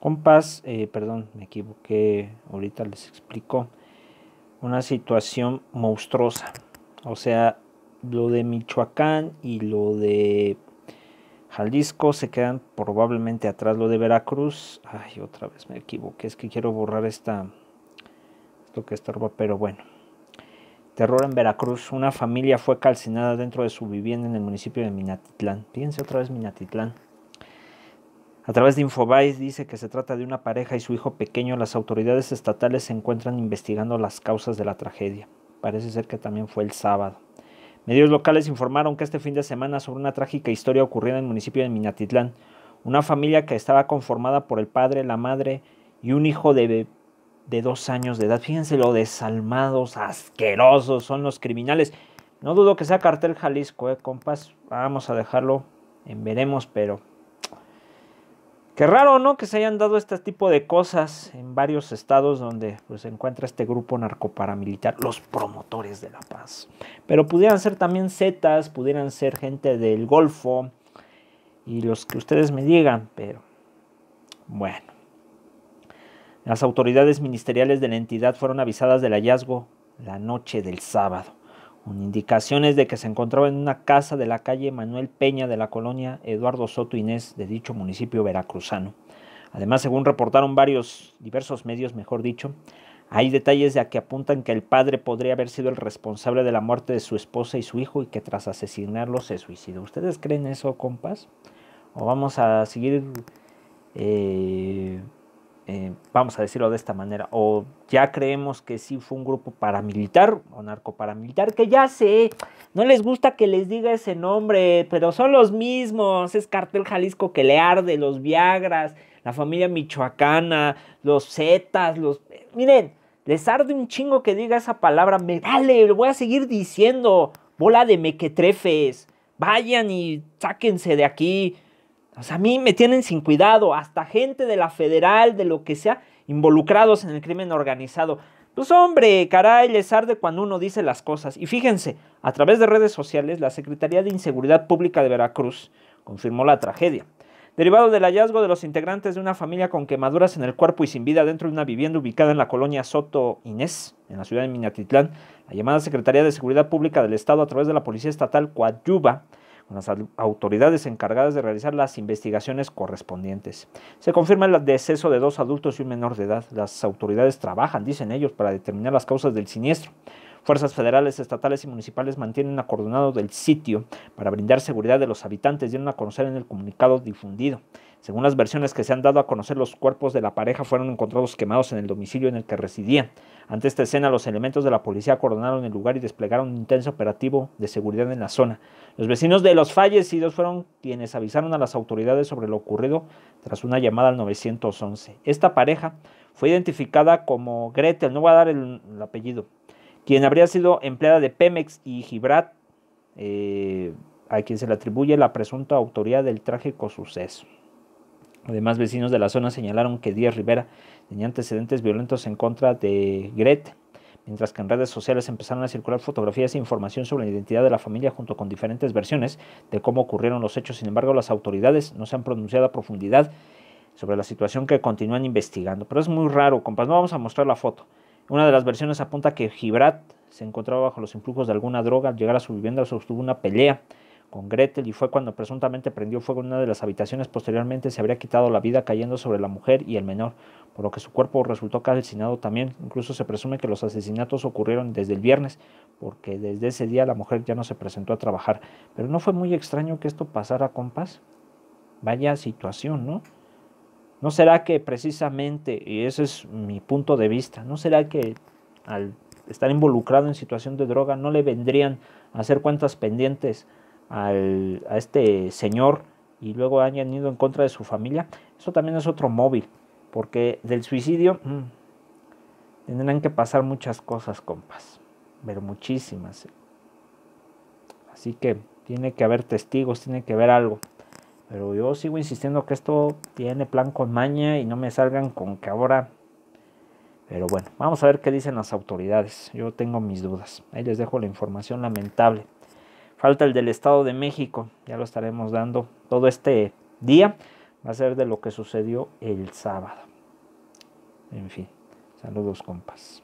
Compas, eh, perdón, me equivoqué, ahorita les explico. Una situación monstruosa. O sea, lo de Michoacán y lo de Jalisco se quedan probablemente atrás. Lo de Veracruz, ay, otra vez me equivoqué, es que quiero borrar esta, esto que estorba, pero bueno. Terror en Veracruz. Una familia fue calcinada dentro de su vivienda en el municipio de Minatitlán. Fíjense otra vez Minatitlán. A través de Infobae dice que se trata de una pareja y su hijo pequeño. Las autoridades estatales se encuentran investigando las causas de la tragedia. Parece ser que también fue el sábado. Medios locales informaron que este fin de semana sobre una trágica historia ocurrida en el municipio de Minatitlán. Una familia que estaba conformada por el padre, la madre y un hijo de, de dos años de edad. Fíjense lo desalmados, asquerosos son los criminales. No dudo que sea cartel Jalisco, eh, compas. Vamos a dejarlo en veremos, pero Qué raro, ¿no? Que se hayan dado este tipo de cosas en varios estados donde pues, se encuentra este grupo narcoparamilitar, los promotores de la paz. Pero pudieran ser también zetas, pudieran ser gente del Golfo y los que ustedes me digan, pero bueno. Las autoridades ministeriales de la entidad fueron avisadas del hallazgo la noche del sábado con indicaciones de que se encontraba en una casa de la calle Manuel Peña de la colonia Eduardo Soto Inés de dicho municipio veracruzano. Además, según reportaron varios, diversos medios, mejor dicho, hay detalles de que apuntan que el padre podría haber sido el responsable de la muerte de su esposa y su hijo y que tras asesinarlo se suicidó. ¿Ustedes creen eso, compas? ¿O vamos a seguir eh, eh, vamos a decirlo de esta manera, o ya creemos que sí fue un grupo paramilitar o narcoparamilitar, que ya sé, no les gusta que les diga ese nombre, pero son los mismos, es Cartel Jalisco que le arde, los Viagras, la familia michoacana, los Zetas, los... Miren, les arde un chingo que diga esa palabra, me vale, lo voy a seguir diciendo, bola de mequetrefes, vayan y sáquense de aquí, a mí me tienen sin cuidado, hasta gente de la federal, de lo que sea, involucrados en el crimen organizado. Pues hombre, caray, les arde cuando uno dice las cosas. Y fíjense, a través de redes sociales, la Secretaría de Inseguridad Pública de Veracruz confirmó la tragedia. Derivado del hallazgo de los integrantes de una familia con quemaduras en el cuerpo y sin vida dentro de una vivienda ubicada en la colonia Soto Inés, en la ciudad de Minatitlán, la llamada Secretaría de Seguridad Pública del Estado, a través de la Policía Estatal coadyuva con las autoridades encargadas de realizar las investigaciones correspondientes. Se confirma el deceso de dos adultos y un menor de edad. Las autoridades trabajan, dicen ellos, para determinar las causas del siniestro. Fuerzas federales, estatales y municipales mantienen acordonado del sitio para brindar seguridad de los habitantes, dieron a conocer en el comunicado difundido. Según las versiones que se han dado a conocer, los cuerpos de la pareja fueron encontrados quemados en el domicilio en el que residían. Ante esta escena, los elementos de la policía acordonaron el lugar y desplegaron un intenso operativo de seguridad en la zona. Los vecinos de los fallecidos fueron quienes avisaron a las autoridades sobre lo ocurrido tras una llamada al 911. Esta pareja fue identificada como Gretel, no voy a dar el, apellido, quien habría sido empleada de Pemex y Gibrat, eh, a quien se le atribuye la presunta autoría del trágico suceso. Además, vecinos de la zona señalaron que Díaz Rivera tenía antecedentes violentos en contra de Gret, mientras que en redes sociales empezaron a circular fotografías e información sobre la identidad de la familia junto con diferentes versiones de cómo ocurrieron los hechos. Sin embargo, las autoridades no se han pronunciado a profundidad sobre la situación que continúan investigando. Pero es muy raro, compas. No vamos a mostrar la foto. Una de las versiones apunta que Gibrat se encontraba bajo los influjos de alguna droga. Al llegar a su vivienda sostuvo una pelea con Gretel y fue cuando presuntamente prendió fuego en una de las habitaciones. Posteriormente se habría quitado la vida cayendo sobre la mujer y el menor, por lo que su cuerpo resultó calcinado también. Incluso se presume que los asesinatos ocurrieron desde el viernes, porque desde ese día la mujer ya no se presentó a trabajar. Pero no fue muy extraño que esto pasara, compas. Vaya situación, ¿no? ¿No será que precisamente, y ese es mi punto de vista, no será que al estar involucrado en situación de droga no le vendrían a hacer cuentas pendientes al, a este señor y luego hayan ido en contra de su familia, eso también es otro móvil, porque del suicidio mm, tendrán que pasar muchas cosas, compas, pero muchísimas. Así que tiene que haber testigos, tiene que haber algo. Pero yo sigo insistiendo que esto tiene plan con maña y no me salgan con que ahora... Pero bueno, vamos a ver qué dicen las autoridades. Yo tengo mis dudas. Ahí les dejo la información lamentable. Falta el del Estado de México, ya lo estaremos dando todo este día. Va a ser de lo que sucedió el sábado. En fin, saludos compas.